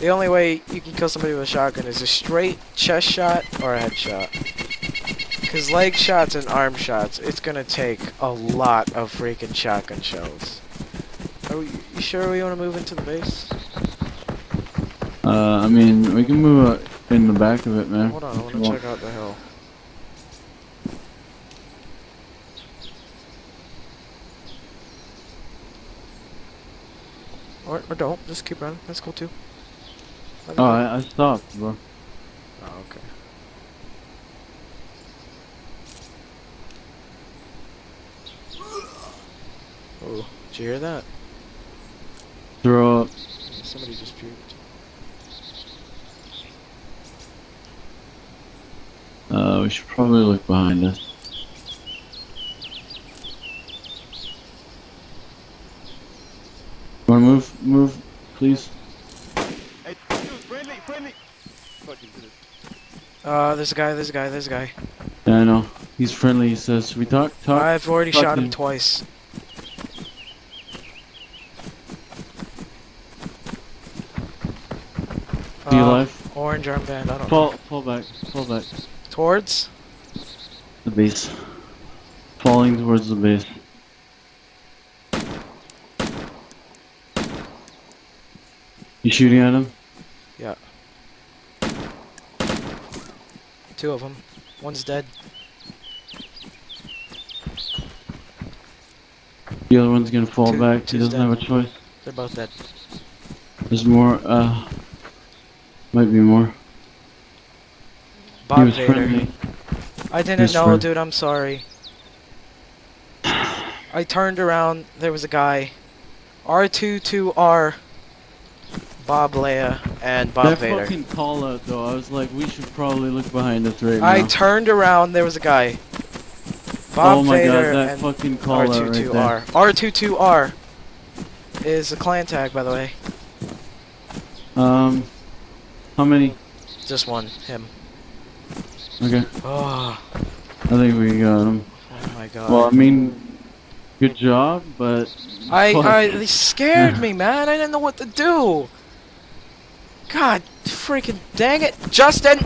The only way you can kill somebody with a shotgun is a straight chest shot or a headshot. Cause leg shots and arm shots, it's gonna take a lot of freaking shotgun shells. Are we, you sure we want to move into the base? Uh, I mean, we can move uh, in the back of it, man. Hold on, I want to check out the hill. Or, or don't, just keep running. That's cool too. Oh. I, I stopped, bro. Oh, okay. Oh, did you hear that? Throw up. Somebody just puked. Uh, we should probably look behind us. Wanna move, move, please? Hey, dude, friendly, friendly. Fucking did it. Uh, there's a guy, there's a guy, there's a guy. Yeah, I know. He's friendly, he says. Should we talk? Talk? I've already talk shot to him twice. Do you Uh, alive? Orange armband, I don't know. Fall, fall back, fall back. Towards? The base. Falling towards the base. You shooting at him? Two of them. One's dead. The other one's gonna fall Two- back. He doesn't dead. have a choice. They're both dead. There's more, uh... Might be more. he was Vader. friendly. I didn't know, friend. dude. I'm sorry. I turned around. There was a guy. R22R. Bob Leia and Bob that Vader. fucking call out though, I was like, we should probably look behind us right I now. turned around. There was a guy. Bob oh my Vader god, that and fucking call out right there. R22R. R22R is a clan tag, by the way. Um, how many? Just one. Him. Okay, Oh, I think we got him. oh my god. Well, I mean, good job, but I. I, they scared me, man. I didn't know what to do. God freaking dang it. Justin!